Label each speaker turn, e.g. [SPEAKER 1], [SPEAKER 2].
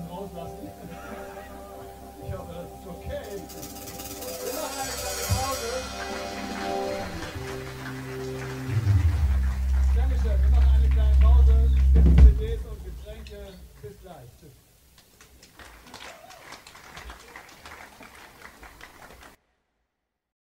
[SPEAKER 1] Sachen rauslassen. Ich hoffe, das ist okay. Wir machen eine kleine Pause. Dankeschön, wir machen eine kleine Pause, spielen CDs und